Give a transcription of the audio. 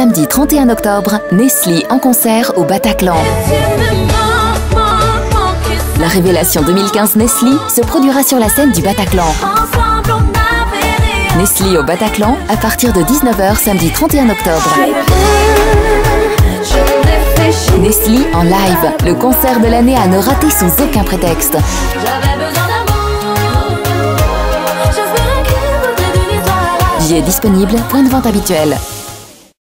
Samedi 31 octobre, Nestlé en concert au Bataclan. La révélation 2015 Nestlé se produira sur la scène du Bataclan. Nestlé au Bataclan à partir de 19h samedi 31 octobre. Nestlé en live, le concert de l'année à ne rater sous aucun prétexte. Billets disponible point de vente habituel.